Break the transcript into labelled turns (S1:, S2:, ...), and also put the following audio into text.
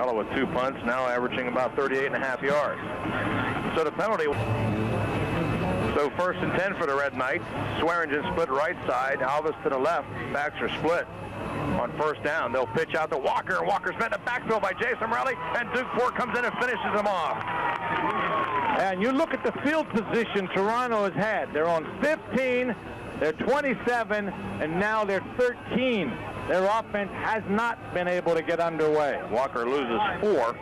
S1: Ayala with two punts, now averaging about 38 and a half yards. So the penalty. So first and 10 for the Red Knights. Swearingen split right side, Alvis to the left. Backs are split on first down. They'll pitch out to Walker, Walker's met the backfield by Jason Morelli, and Duke Ford comes in and finishes him off.
S2: And you look at the field position Toronto has had. They're on 15, they're 27, and now they're 13. Their offense has not been able to get underway.
S1: Walker loses four.